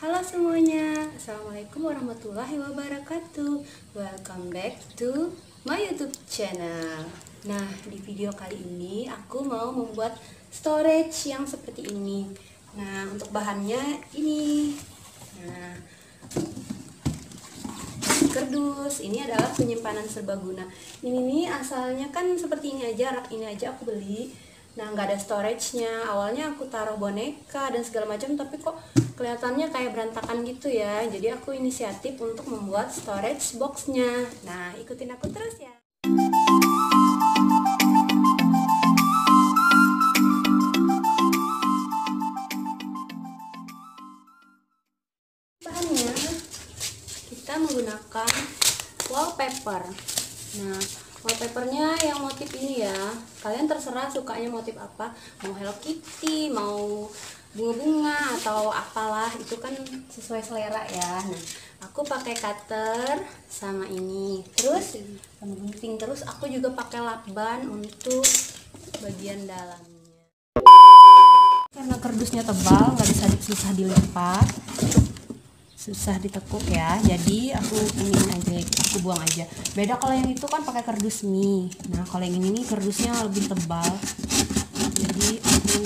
Halo semuanya, Assalamualaikum warahmatullahi wabarakatuh. Welcome back to my youtube channel. Nah, di video kali ini aku mau membuat storage yang seperti ini. Nah, untuk bahannya ini. Nah, kerdus. Ini adalah penyimpanan serbaguna ini nih asalnya kan seperti ini aja rak ini aja aku beli nah nggak ada storage-nya. Awalnya aku taruh boneka dan segala macam tapi kok kelihatannya kayak berantakan gitu ya. Jadi aku inisiatif untuk membuat storage box-nya. Nah ikutin aku terus ya. Bahannya kita menggunakan wallpaper. Nah wallpapernya yang motif ini ya. Kalian terserah sukanya motif apa. Mau Hello Kitty mau bunga-bunga atau apalah itu kan sesuai selera ya. Nah aku pakai cutter sama ini. Terus sama gunting. Terus aku juga pakai lakban untuk bagian dalamnya. Karena kardusnya tebal nggak bisa susah dilipat susah ditekuk ya. Jadi aku ini aja aku buang aja. Beda kalau yang itu kan pakai kardus mie. Nah kalau yang ini nih kardusnya lebih tebal. Jadi aku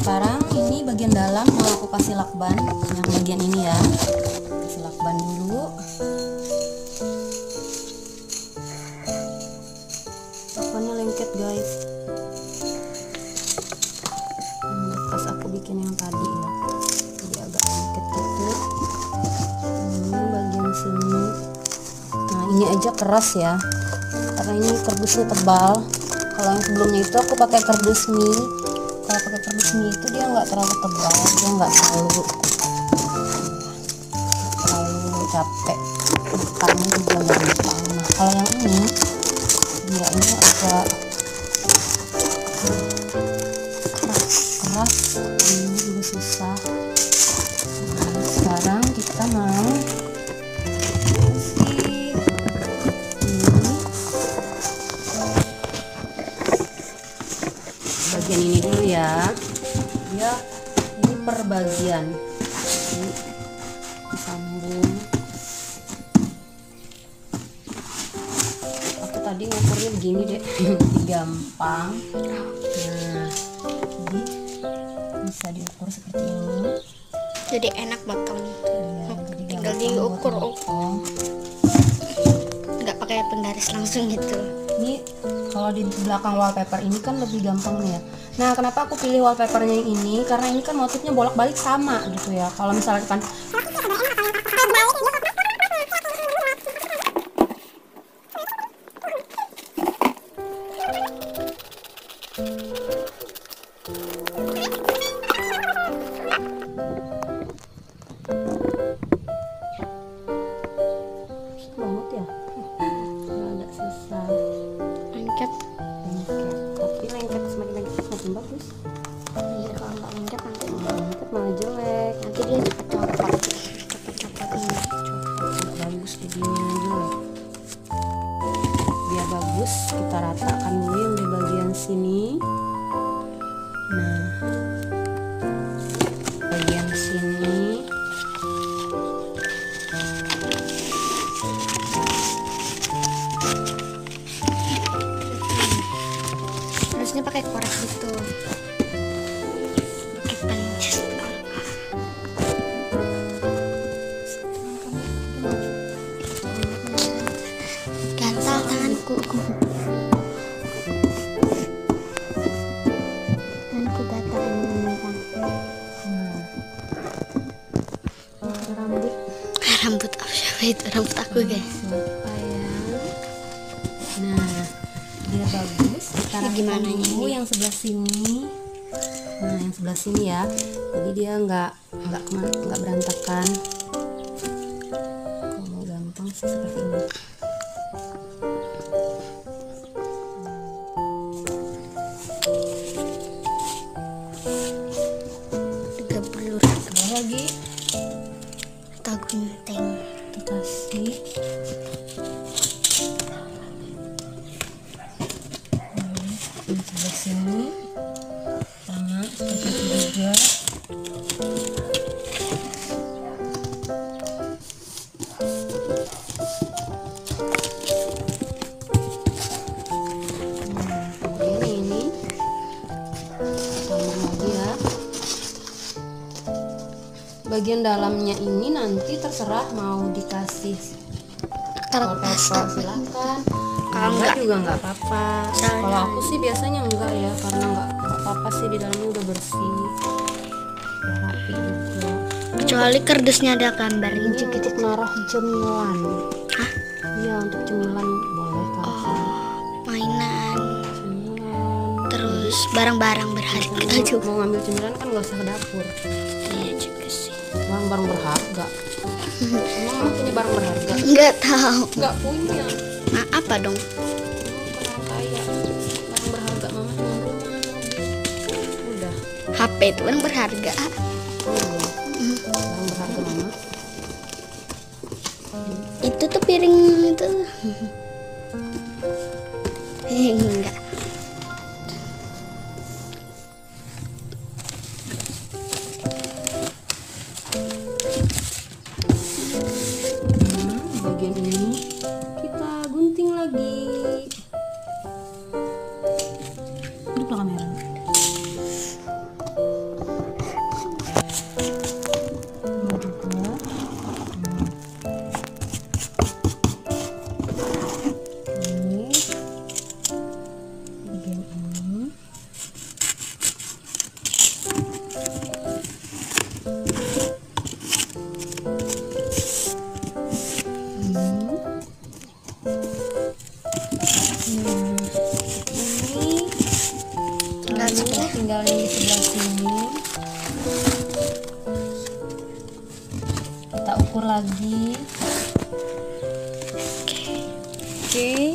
sekarang ini bagian dalam mau aku kasih lakban. Yang bagian ini ya. Kasih lakban dulu bikin yang tadi ya. Jadi agak lengket gitu ini bagian sini. Nah ini aja keras ya. Karena ini kardusnya tebal. Kalau yang sebelumnya itu aku pakai kardus mie. Kalau pakai kardus mie itu dia nggak terlalu tebal. Dia nggak terlalu nggak terlalu capek. Bukannya juga gampang. Nah kalau yang ini dia ini agak keras. Keras susah. Nah, sekarang kita mau kasih ini. Bagian ini dulu ya. Dia ini per bagian ini disambung aku tadi ngukurnya begini deh gampang nah bisa diukur seperti ini. Jadi enak potongnya ya, jadi tinggal buat diukur-ukur. memotong. nggak pakai penggaris langsung gitu. Ini kalau di belakang wallpaper ini kan lebih gampang nih ya. Nah kenapa aku pilih wallpapernya yang ini? Karena ini kan motifnya bolak-balik sama gitu ya. Kalau misalkan jadinya jelek biar bagus kita ratakan dulu yang di bagian sini. Nah bagian sini. Harusnya pakai korek gitu itu rambut aku guys. siapa ya. Nah biar bagus. Ini gimana ini? yang sebelah sini. Nah yang sebelah sini ya. Jadi dia nggak nggak ke mana nggak berantakan sama bagian dalamnya ini nanti terserah mau dikasih sambal silakan. Kalau enggak enggak. juga nggak apa-apa kalau aku sih biasanya enggak ya karena nggak apa-apa sih di dalamnya udah bersih udah rapi juga Kecuali kardusnya ada gambar ini gitu untuk naruh cemilan Hah? iya untuk cemilan boleh kan Mainan. cemilan Terus barang-barang berharga juga. mau ngambil cemilan kan gak usah ke dapur Iya juga sih. barang-barang berharga emang punya barang berharga Nggak tahu. nggak punya Nah, apa dong? HP itu kan berharga. Hmm. berharga Itu tuh piring itu. Eh, Enggak. nah bagian ini lagi oke Diukur.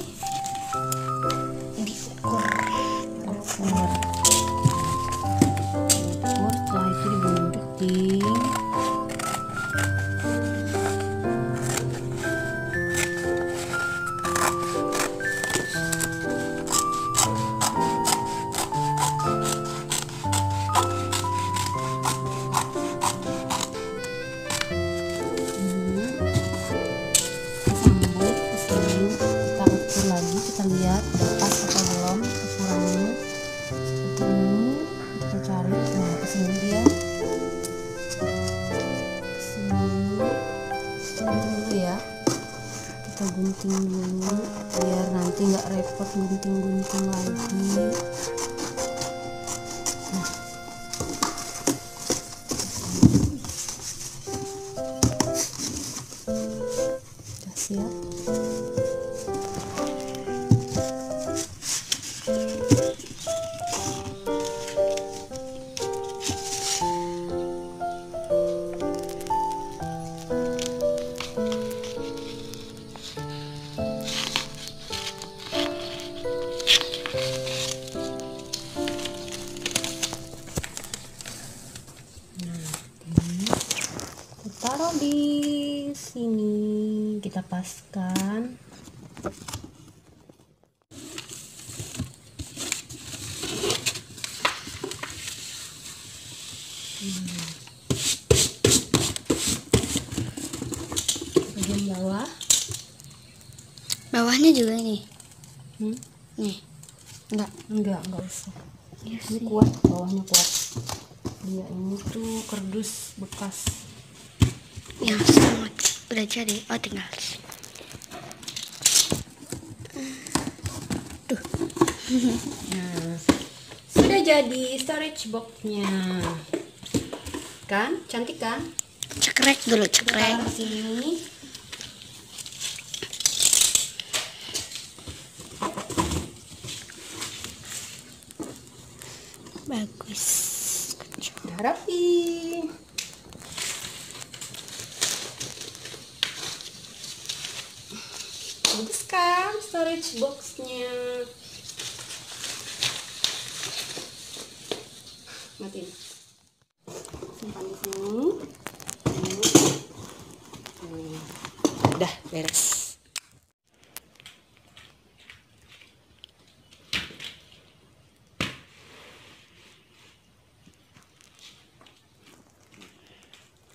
Kita paskan Hmm. bagian bawah Bawahnya juga nih. hmm? Nih. Enggak. enggak enggak usah Iya ini kuat bawahnya kuat dia ini tuh kardus bekas Yang sangat udah jadi. Oh, tinggal. Nah, sudah jadi storage boxnya. Kan? Cantik kan? Cekrek dulu, cekrek. sini. Bagus. Udah rapi. Bagus kan storage boxnya? Matiin. Simpan di sini. Ini. Udah beres.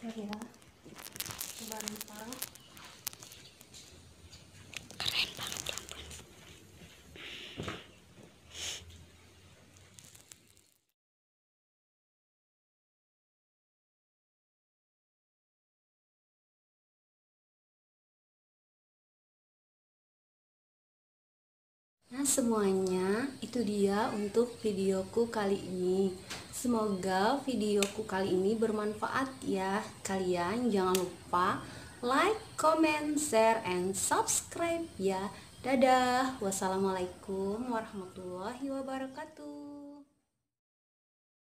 Bentar ya. Coba sekarang. Nah semuanya itu dia untuk videoku kali ini. Semoga videoku kali ini bermanfaat ya Kalian. Jangan lupa like, comment, share, and subscribe ya. Dadah. Wassalamualaikum warahmatullahi wabarakatuh